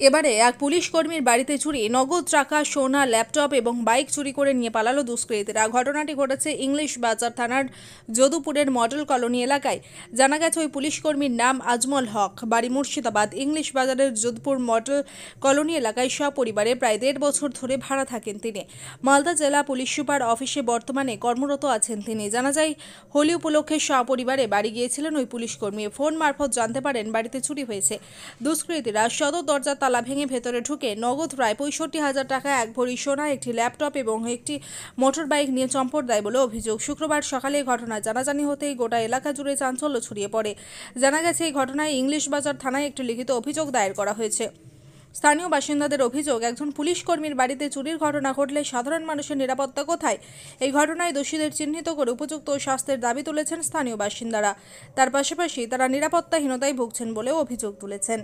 এবারে এক পুলিশ কর্মীর বাড়িতে চুরি, নগদ টাকা, সোনা, ল্যাপটপ এবং বাইক চুরি করে নিয়ে পালালো দুষ্কৃতীরা। ঘটনাটি ঘটেছে ইংলিশ বাজার থানার যদুপুরের মডেল কলোনি এলাকায়। জানা গেছে ওই পুলিশ কর্মীর নাম আজমল হক। বাড়ি মুর্শিদাবাদ, ইংলিশ বাজারের যোধপুর মডেল কলোনি এলাকায় সপরিবারে প্রায় দেড় বছর ধরে ভাড়া থাকেন তিনি। মালদা জেলা পুলিশ সুপার অফিসে বর্তমানে কর্মরত আছেন তিনি। জানা যায়, হোলি উপলক্ষে সপরিবারে বাড়ি গিয়েছিলেন ওই পুলিশ কর্মী। ফোন মারফত জানতে পারেন বাড়িতে চুরি হয়েছে। দুষ্কৃতীরা সদর দরজার তালা ভেঙে ভেতরে ঢুকে নগদ প্রায় পঁয়ষট্টি হাজার টাকা এক ভরি সোনা, একটি ল্যাপটপ এবং একটি মোটর বাইক নিয়ে চম্পট দেয় বলে অভিযোগ। শুক্রবার সকালে ঘটনা জানাজানি হতেই গোটা এলাকা জুড়ে চাঞ্চল্য ছড়িয়ে পড়ে। জানা গেছে, এই ঘটনায় ইংলিশ বাজার থানায় একটি লিখিত অভিযোগ দায়ের করা হয়েছে। স্থানীয় বাসিন্দাদের অভিযোগ, একজন পুলিশ কর্মীর বাড়িতে চুরির ঘটনা ঘটলে সাধারণ মানুষের নিরাপত্তা কোথায়? এই ঘটনায় দোষীদের চিহ্নিত করে উপযুক্ত স্বাস্থ্যের দাবি তুলেছেন স্থানীয় বাসিন্দারা। তার পাশাপাশি তারা নিরাপত্তাহীনতায় ভুগছেন বলেও অভিযোগ তুলেছেন।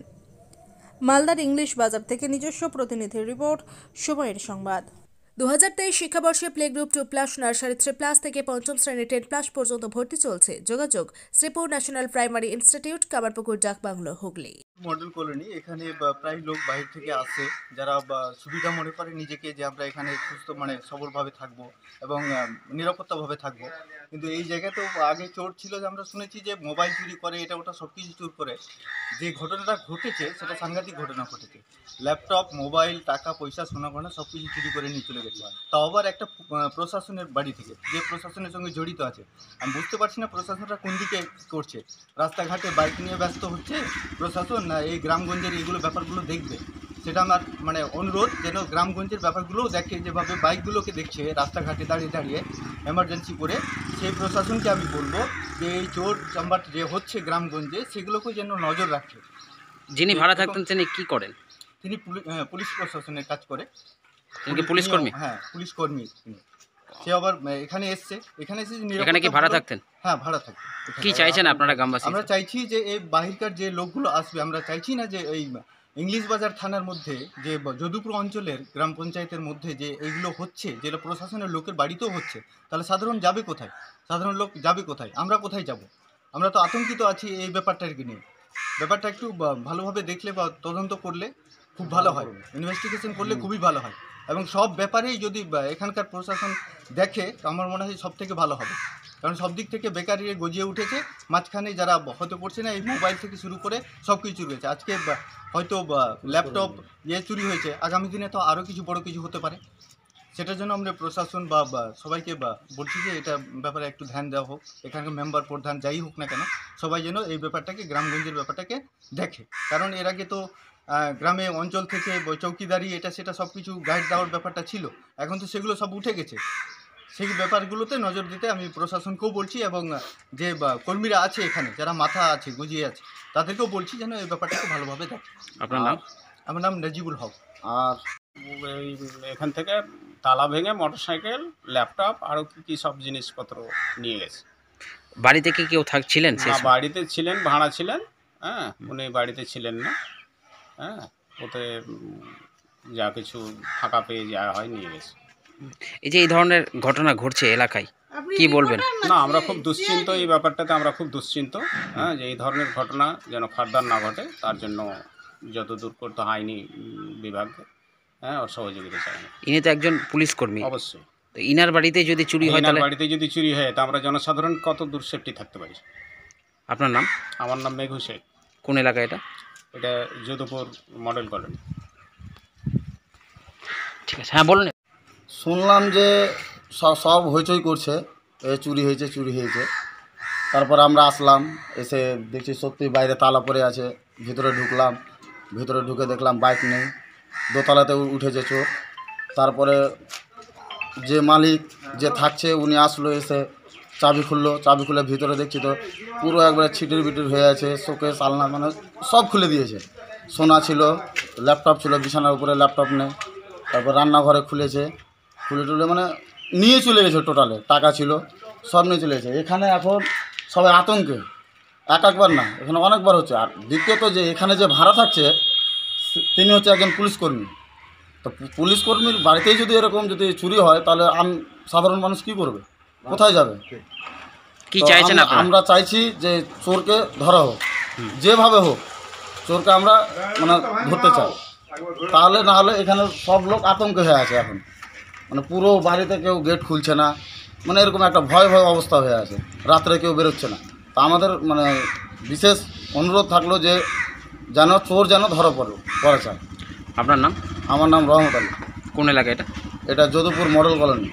মালদার ইংলিশ বাজার থেকে নিজস্ব প্রতিনিধির রিপোর্ট, সময়ের সংবাদ। দু হাজার তেইশ শিক্ষাবর্ষে play group two plus nursery three plus থেকে পঞ্চম শ্রেণি টেন প্লাস পর্যন্ত ভর্তি চলছে। যোগাযোগ, Sripur national primary institute, Kamarpukur, Dakbungalow, Hooghly. Model colony এখানে প্রায় লোক বাইরে থেকে আসে, যারা সুবিধা মনে করে নিজেকে যে আমরা এখানে সুস্থ মানে সবলভাবে থাকব এবং নিরাপত্তাভাবে থাকব। কিন্তু এই জায়গাতেও আগে চোর ছিল যে আমরা শুনেছি যে মোবাইল চুরি করে, এটা ওটা সব কিছু চুর করে। যে ঘটনাটা ঘটেছে, সেটা সাংঘাতিক ঘটনা ঘটেছে। ল্যাপটপ মোবাইল টাকা পয়সা সোনা গয়না সব কিছু চুরি করে নিয়ে চলে গেছে তাও আবার একটা প্রশাসনের বাড়ি থেকে যে প্রশাসনের সঙ্গে জড়িত আছে। আমি বুঝতে পারছি না প্রশাসনটা কোন দিকে করছে। রাস্তাঘাটে বাইক নিয়ে ব্যস্ত হচ্ছে প্রশাসন না এই গ্রামগঞ্জের এইগুলো ব্যাপারগুলো দেখবে। সেটা আমার মানে অনুরোধ যেন গ্রামগঞ্জের ব্যাপারগুলোও দেখে যেভাবে বাইকগুলোকে দেখছে রাস্তাঘাটে দাঁড়িয়ে দাঁড়িয়ে এমার্জেন্সি করে সেই প্রশাসনকে আমি বলব যে এই চোর চাম্বার যে হচ্ছে গ্রামগঞ্জে সেগুলোকেও যেন নজর রাখে। যিনি ভাড়া থাকতেন তিনি কি করেন? তিনি হ্যাঁ, পুলিশ প্রশাসনের কাজ করে। তিনি পুলিশ কর্মী? হ্যাঁ পুলিশ কর্মী তিনি। সে আবার এখানে এসছে। এখানে এসে এখানে কি ভাড়া থাকতেন? হ্যাঁ ভাড়া থাকে এখানে। কি চাইছেন আপনারা গ্রামবাসী? আমরা চাইছি যে এই বাহিরকার যে লোকগুলো আসবে আমরা চাইছি না যে এই ইংলিশ বাজার থানার মধ্যে যে যদুপুর অঞ্চলের গ্রাম পঞ্চায়েতের মধ্যে যে এইগুলো হচ্ছে যেটা প্রশাসনের লোকের বাড়িতেও হচ্ছে তাহলে সাধারণ যাবে কোথায়? সাধারণ লোক যাবে কোথায়? আমরা কোথায় যাব? আমরা তো আতঙ্কিত আছি এই ব্যাপারটাকে নিয়ে। ব্যাপারটা একটু ভালোভাবে দেখলে বা তদন্ত করলে খুব ভালো হয়। ইনভেস্টিগেশন করলে খুবই ভালো হয়। এবং সব ব্যাপারেই যদি এখানকার প্রশাসন দেখে আমার মনে হয় সব থেকে ভালো হবে। কারণ সব দিক থেকে বেকারি গজিয়ে উঠেছে মাঝখানে যারা হতে পড়ছে না এই মোবাইল থেকে শুরু করে সব কিছু চুরি হয়েছে আজকে হয়তো ল্যাপটপ ইয়ে চুরি হয়েছে। আগামী দিনে তো আরও কিছু বড় কিছু হতে পারে। সেটার জন্য আমরা প্রশাসন বা বা সবাইকে বা বলছি যে এটা ব্যাপারে একটু ধ্যান দেওয়া হোক এখানকার মেম্বার প্রধান যাই হোক না কেন সবাই যেন এই ব্যাপারটাকে গ্রামগঞ্জের ব্যাপারটাকে দেখে। কারণ এর আগে তো গ্রামে অঞ্চল থেকে চৌকিদারি এটা সেটা সব কিছু গাইড দেওয়ার ব্যাপারটা ছিল এখন তো সেগুলো সব উঠে গেছে। সেই ব্যাপারগুলোতে নজর দিতে আমি প্রশাসনকেও বলছি এবং যে বা, কর্মীরা আছে এখানে যারা মাথা আছে গুজিয়ে আছে তাদেরকেও বলছি যেন এই ব্যাপারটাকে ভালোভাবে দেখে। আপনার নাম? আমার নাম নাজিবুল হক। আর এখান থেকে তালা ভেঙে মোটরসাইকেল ল্যাপটপ আরও কী কী সব জিনিসপত্র নিয়ে গেছে। বাড়িতে কি কেউ থাকছিলেন না বাড়িতে ছিলেন ভাড়া ছিলেন হ্যাঁ উনি বাড়িতে ছিলেন না হ্যাঁ ওতে যা কিছু ফাঁকা পেয়ে যা হয় নিয়ে গেছে। এই যে এই ধরনের ঘটনা ঘটছে এলাকায় কি বলবেন? না আমরা খুব দুশ্চিন্ত এই ব্যাপারটাতে আমরা খুব দুশ্চিন্ত হ্যাঁ যে এই ধরনের ঘটনা যেন ফার্দার না ঘটে তার জন্য যত দূর করতে হয়নি বিভাগকে। হ্যাঁ ওর সহযোগিতা চাই ইনি তো একজন পুলিশ কর্মী। অবশ্যই। তো ইনার বাড়িতে যদি চুরি হয় তাহলে বাড়িতে যদি চুরি হয় তা আমরা জনসাধারণ কত দূর সেফটি থাকতে পারি? আপনার নাম? আমার নাম মেঘু শেখ। কোন এলাকা এটা? এটা যদুপুর মডেল কলোনি। ঠিক আছে হ্যাঁ বলুন। শুনলাম যে সব সব হইচই করছে এ চুরি হয়েছে চুরি হয়েছে। তারপর আমরা আসলাম এসে দেখছি সত্যি বাইরে তালা পড়ে আছে ভিতরে ঢুকলাম ভিতরে ঢুকে দেখলাম বাইক নেই। দোতলাতে উঠেছে চোর। তারপরে যে মালিক যে থাকছে, উনি আসলো এসে চাবি খুললো। চাবি খুলে ভিতরে দেখছি তো পুরো একবারে ছিটির বিটির হয়ে আছে, শোকেস, আলনা মানে সব খুলে দিয়েছে। সোনা ছিল, ল্যাপটপ ছিল, বিছানার উপরে ল্যাপটপ নেই। তারপর রান্নাঘরে খুলেছে। খুলে টুলে মানে নিয়ে চলে গেছে টোটালে, টাকা ছিল, সব নিয়ে চলে গেছে। এখানে এখন সবাই আতঙ্কে, এক একবার না, এখানে অনেকবার হচ্ছে। আর দ্বিতীয়ত যে এখানে যে ভাড়া থাকছে তিনি হচ্ছে একজন পুলিশ কর্মী। তো পুলিশ কর্মীর বাড়িতেই যদি এরকম যদি চুরি হয় তাহলে আম সাধারণ মানুষ কি করবে? কোথায় যাবে? কি চাইছেন আমরা- আমরা চাইছি যে চোরকে ধরা হোক যেভাবে হোক চোরকে আমরা মানে ধরতে চাই। তাহলে না হলে এখানে সব লোক আতঙ্কে হয়ে আছে এখন। মানে পুরো বাড়িতে কেউ গেট খুলছে না মানে এরকম একটা ভয় ভয় অবস্থা হয়ে আছে। রাত্রে কেউ বেরোচ্ছে না। তা আমাদের মানে বিশেষ অনুরোধ থাকল যে যেন চোর যেন ধরা পড়ে পড়া চায় আপনার নাম? আমার নাম রহমত আলী। কোন এলাকা এটা? এটা যদুপুর মডেল কলোনি।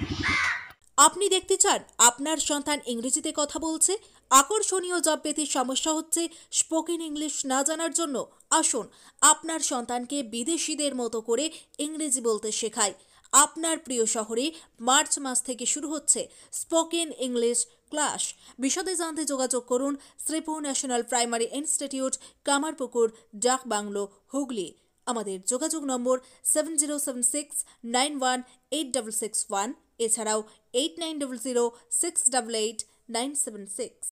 আপনি দেখতে চান আপনার সন্তান ইংরেজিতে কথা বলছে আকর্ষণীয় জব পেতে সমস্যা হচ্ছে স্পোকেন ইংলিশ না জানার জন্য। আসুন আপনার সন্তানকে বিদেশিদের মতো করে ইংরেজি বলতে শেখায় আপনার প্রিয় শহরে মার্চ মাস থেকে শুরু হচ্ছে স্পোকেন ইংলিশ ক্লাস। বিশদে জানতে যোগাযোগ করুন Sripur national primary institute, Kamarpukur, Dak Bungalow, Hooghly. আমাদের যোগাযোগ নম্বর seven zero seven six nine one eight double six one এছাড়াও eight nine double zero six double eight nine seven six